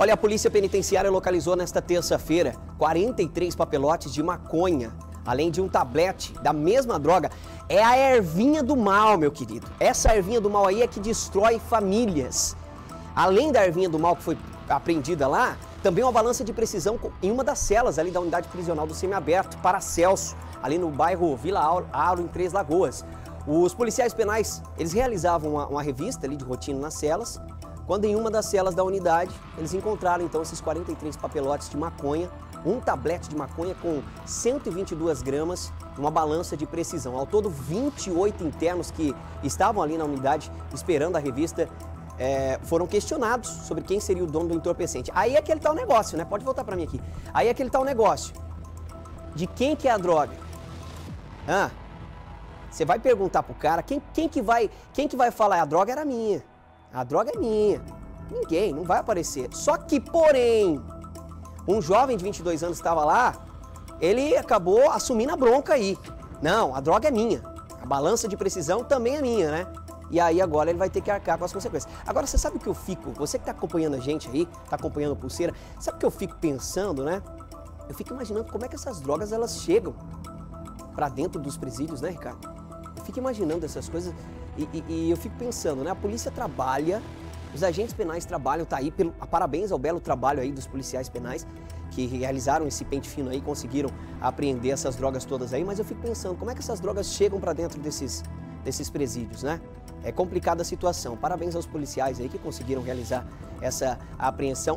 Olha, a Polícia Penitenciária localizou nesta terça-feira 43 papelotes de maconha, além de um tablete da mesma droga. É a ervinha do mal, meu querido. Essa ervinha do mal aí é que destrói famílias. Além da ervinha do mal que foi apreendida lá, também uma balança de precisão em uma das celas ali da unidade prisional do semiaberto, Paracelso, ali no bairro Vila Auro, em Três Lagoas. Os policiais penais, eles realizavam uma, uma revista ali de rotina nas celas, quando em uma das celas da unidade, eles encontraram então esses 43 papelotes de maconha, um tablete de maconha com 122 gramas, uma balança de precisão. Ao todo, 28 internos que estavam ali na unidade esperando a revista é, foram questionados sobre quem seria o dono do entorpecente. Aí é que ele tá o negócio, né? Pode voltar para mim aqui. Aí é que ele tá o negócio. De quem que é a droga? Ah, você vai perguntar pro cara, quem, quem, que vai, quem que vai falar? A droga era minha. A droga é minha. Ninguém, não vai aparecer. Só que, porém, um jovem de 22 anos estava lá, ele acabou assumindo a bronca aí. Não, a droga é minha. A balança de precisão também é minha, né? E aí agora ele vai ter que arcar com as consequências. Agora, você sabe o que eu fico, você que está acompanhando a gente aí, está acompanhando a pulseira, sabe o que eu fico pensando, né? Eu fico imaginando como é que essas drogas elas chegam para dentro dos presídios, né, Ricardo? Fico imaginando essas coisas e, e, e, eu fico pensando, né? A polícia trabalha, os agentes penais trabalham, tá aí, pelo, parabéns ao belo trabalho aí dos policiais penais que realizaram esse pente fino aí, conseguiram apreender essas drogas todas aí, mas eu fico pensando, como é que essas drogas chegam para dentro desses, desses presídios, né? É complicada a situação. Parabéns aos policiais aí que conseguiram realizar essa apreensão.